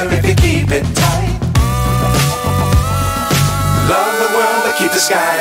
Forever if you keep it tight. Love the world, but keep the sky.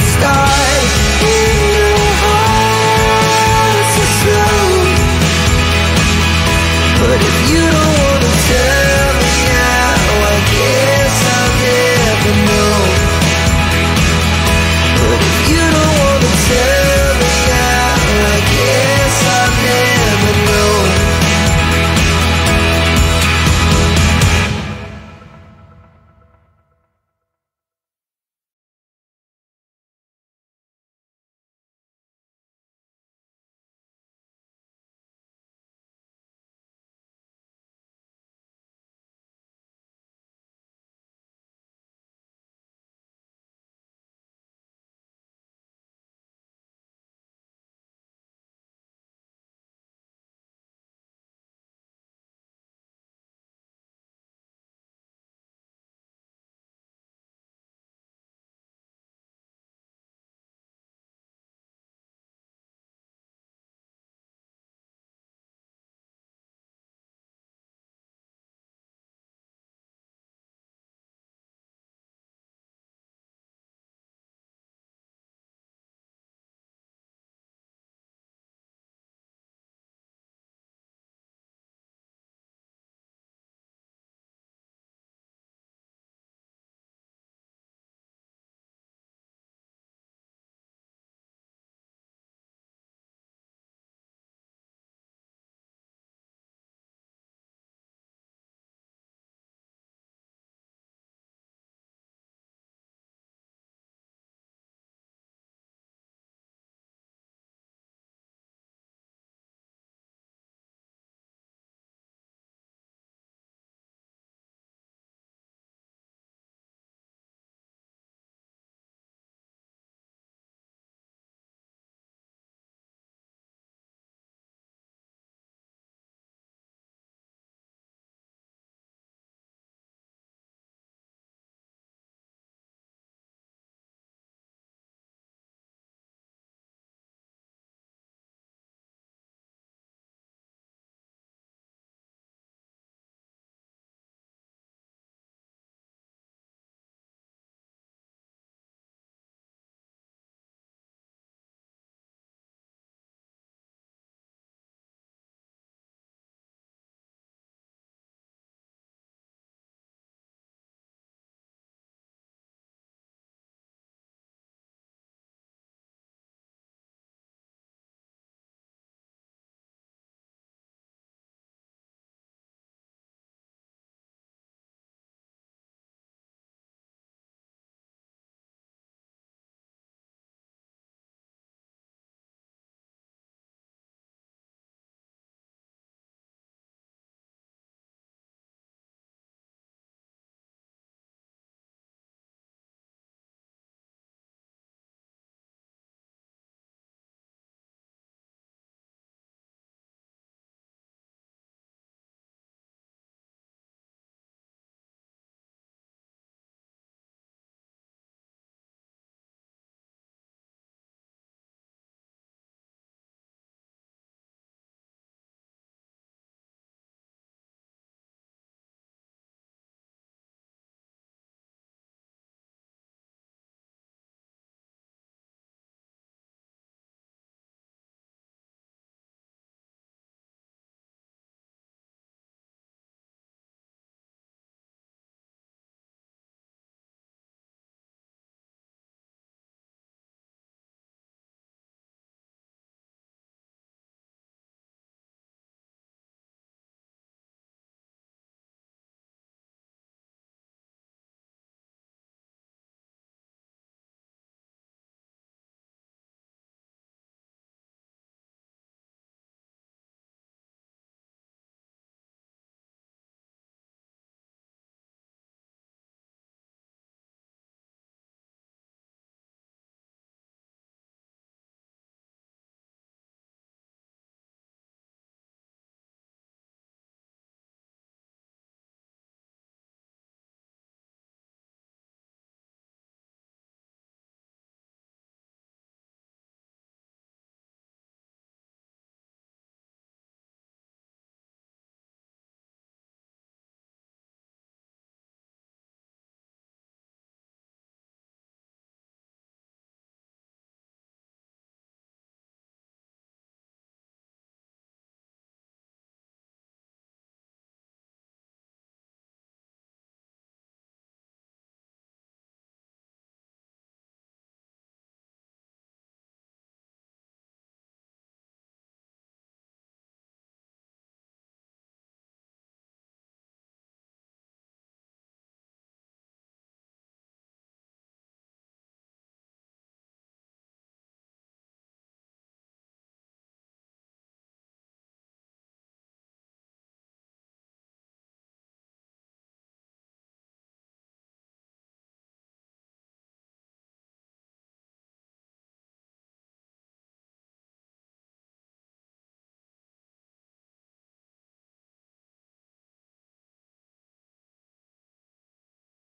start